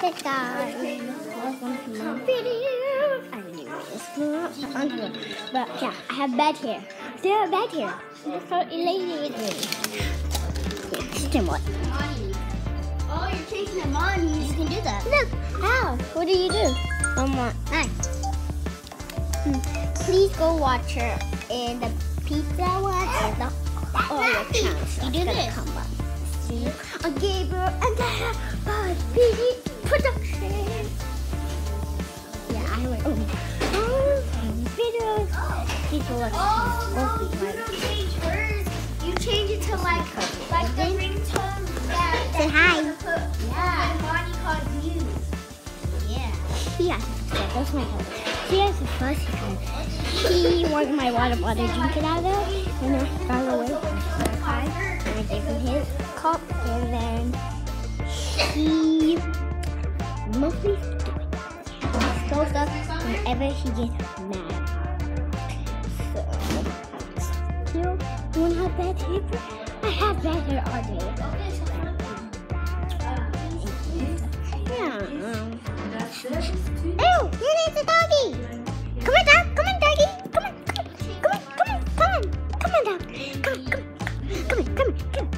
My video. I on but yeah, I have bed here. There a bed here. Look how elated it is. Yeah, still what? Oh, you're chasing the money. You can do that. Look, how? What do you do? One more. Nice. Please go watch her in the pizza one and the Oreo count. You do this. Come up. See, on Gabriel and the uh, Yeah, I went. Oh, oh. Oh, no, oh, you don't change hers. You change it to like, like the ringtone Say hi. put yeah. calls you. Yeah. Yeah, that's my help. He has his first because he wanted my water bottle drink it out of, and I away from and I gave him his cup, and then he mostly do it. He goes up whenever he gets mad. So, you, to have bad hair? I have bad hair all day. Yeah. Ew, you need the doggy. Come on, dog. Come on, doggy. Come on, come on, come on, come on, come on, come on, dog. Come on, come on, come on, come on, come on,